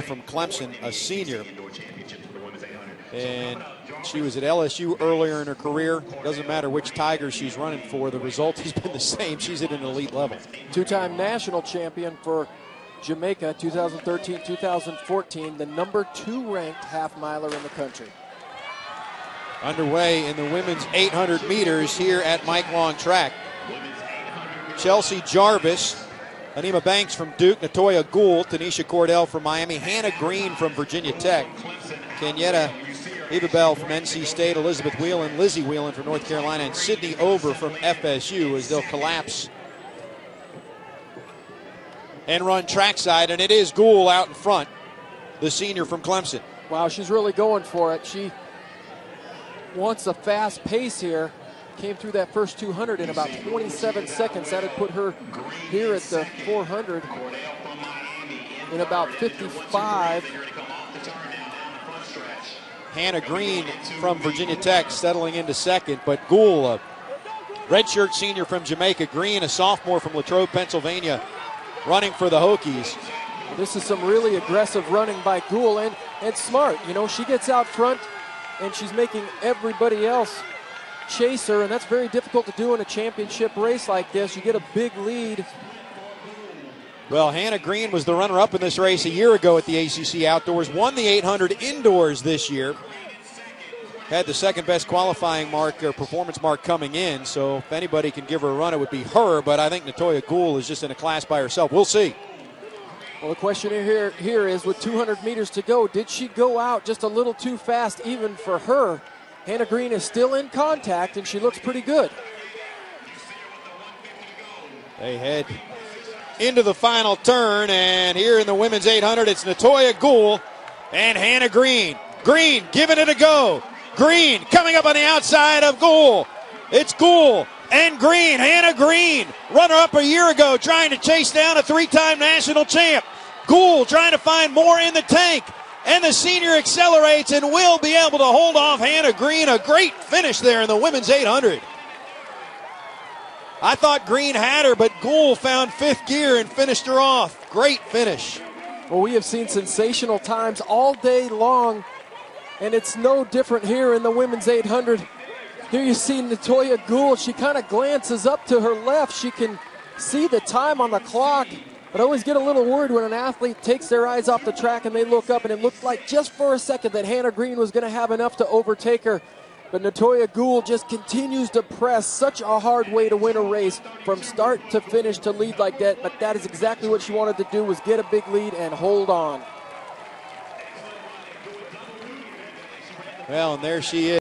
from Clemson, a senior. And she was at LSU earlier in her career. Doesn't matter which Tiger she's running for, the result has been the same. She's at an elite level. Two time national champion for Jamaica 2013 2014, the number two ranked half miler in the country. Underway in the women's 800 meters here at Mike Long Track. Chelsea Jarvis, Anima Banks from Duke, Natoya Goule, Taneisha Cordell from Miami, Hanna Green from Virginia Tech, Kenyetta Bell from NC State, Elizabeth Whelan, Lizzie Whelan from North Carolina, and Sydnee Over from FSU as they'll collapse and run trackside. And it is Goule out in front, the senior from Clemson. Wow, she's really going for it. She wants a fast pace here. Came through that first 200 in about 27 seconds. That had put her here at the 400 in about 55. Hanna Green from Virginia Tech settling into second, but Goule, a redshirt senior from Jamaica, Green, a sophomore from Latrobe, Pennsylvania, running for the Hokies. This is some really aggressive running by Goule and, and smart. You know, she gets out front and she's making everybody else chase her, and that's very difficult to do in a championship race like this. You get a big lead. Well, Hanna Green was the runner up in this race a year ago at the ACC Outdoors, won the 800 indoors this year. Had the second best qualifying mark or performance mark coming in, so if anybody can give her a run, it would be her. But I think Natoya Goule is just in a class by herself. We'll see. Well, the question here, here is with 200 meters to go, did she go out just a little too fast even for her? Hanna Green is still in contact and she looks pretty good. They head into the final turn, and here in the women's 800, it's Natoya Goule and Hanna Green. Green giving it a go. Green coming up on the outside of Goule. It's Goule and Green. Hanna Green, runner up a year ago, trying to chase down a three time national champ. Goule trying to find more in the tank. And the senior accelerates and will be able to hold off Hanna Green. A great finish there in the women's 800. I thought Green had her, but Goule found fifth gear and finished her off. Great finish. Well, we have seen sensational times all day long and it's no different here in the women's 800. Here you see Natoya Goule. She kind of glances up to her left. She can see the time on the clock. But I always get a little worried when an athlete takes their eyes off the track and they look up, and it looked like just for a second that Hanna Green was going to have enough to overtake her. But Natoya Goule just continues to press. Such a hard way to win a race from start to finish to lead like that. But that is exactly what she wanted to do was get a big lead and hold on. Well, and there she is.